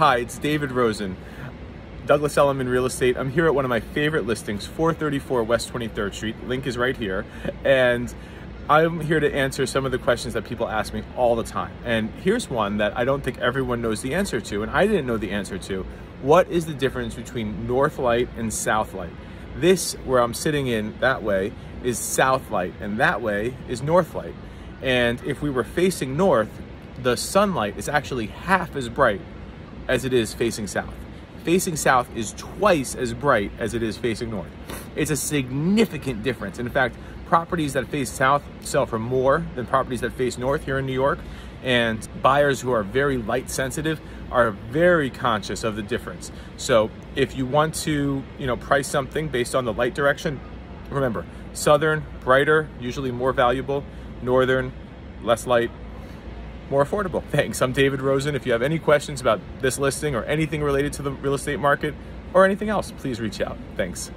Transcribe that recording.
Hi, it's David Rosen, Douglas Elliman Real Estate. I'm here at one of my favorite listings, 434 West 23rd Street. Link is right here. And I'm here to answer some of the questions that people ask me all the time. And here's one that I don't think everyone knows the answer to, and I didn't know the answer to. What is the difference between North Light and South Light? This, where I'm sitting in that way, is South Light, and that way is North Light. And if we were facing north, the sunlight is actually half as bright as it is facing south. Facing south is twice as bright as it is facing north. It's a significant difference. In fact, properties that face south sell for more than properties that face north here in New York. And buyers who are very light sensitive are very conscious of the difference. So if you want to, you know, price something based on the light direction, remember, southern, brighter, usually more valuable, northern, less light, more affordable. Thanks. I'm David Rosen. If you have any questions about this listing or anything related to the real estate market or anything else, please reach out. Thanks.